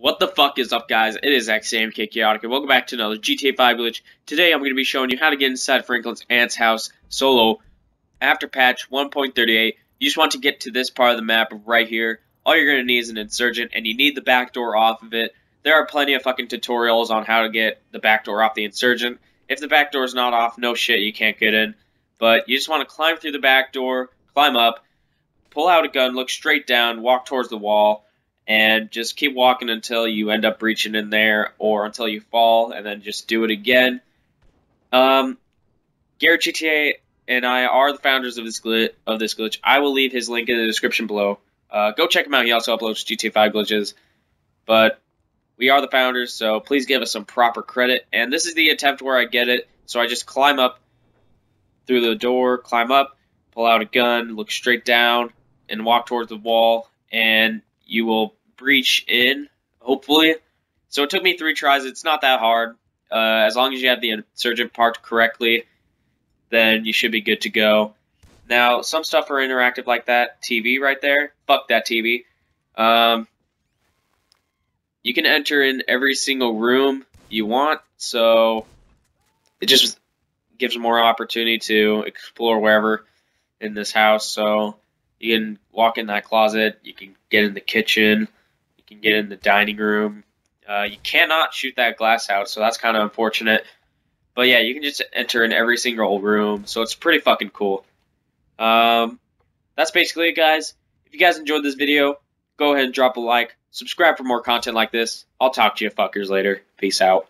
What the fuck is up, guys? It is XAMK Chaodick, and welcome back to another GTA 5 glitch. Today, I'm going to be showing you how to get inside Franklin's aunt's house solo after patch 1.38. You just want to get to this part of the map right here. All you're going to need is an insurgent, and you need the back door off of it. There are plenty of fucking tutorials on how to get the back door off the insurgent. If the back door is not off, no shit, you can't get in. But you just want to climb through the back door, climb up, pull out a gun, look straight down, walk towards the wall, and just keep walking until you end up reaching in there or until you fall, and then just do it again. Um, Garrett GTA and I are the founders of this glitch. Of this glitch, I will leave his link in the description below. Uh, go check him out. He also uploads GTA 5 glitches. But we are the founders, so please give us some proper credit. And this is the attempt where I get it. So I just climb up through the door, climb up, pull out a gun, look straight down, and walk towards the wall, and you will breach in, hopefully. So it took me three tries. It's not that hard. Uh, as long as you have the insurgent parked correctly, then you should be good to go. Now, some stuff are interactive like that. TV right there. Fuck that TV. Um, you can enter in every single room you want, so it just gives more opportunity to explore wherever in this house. So you can walk in that closet, you can get in the kitchen, can get in the dining room. Uh, you cannot shoot that glass out, so that's kind of unfortunate. But yeah, you can just enter in every single room, so it's pretty fucking cool. Um, that's basically it, guys. If you guys enjoyed this video, go ahead and drop a like. Subscribe for more content like this. I'll talk to you fuckers later. Peace out.